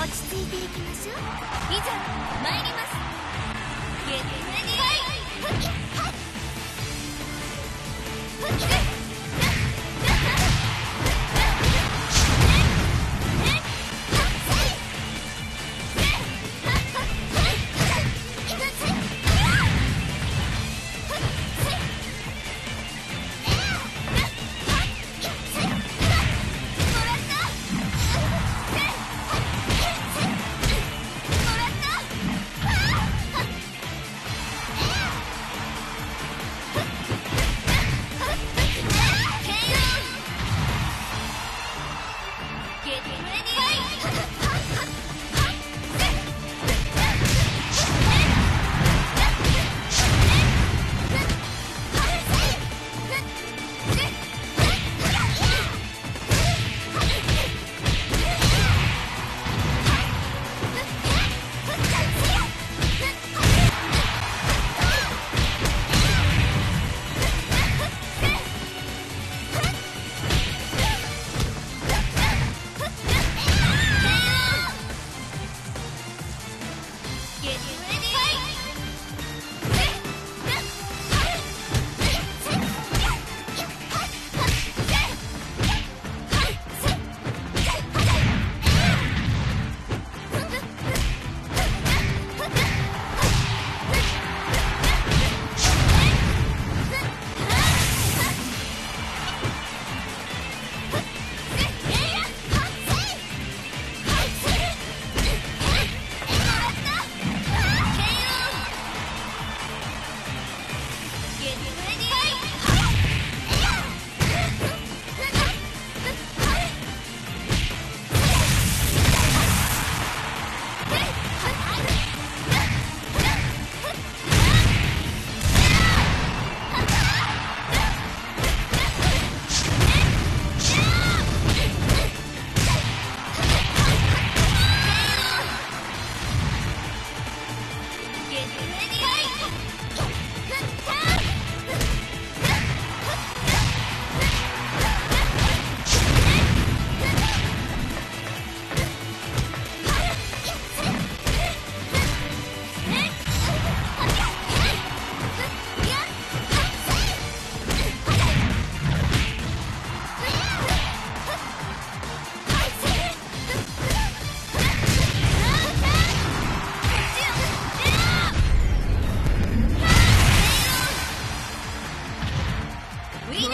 落ち着いていきましょう。いざ参ります。ゲットレディ We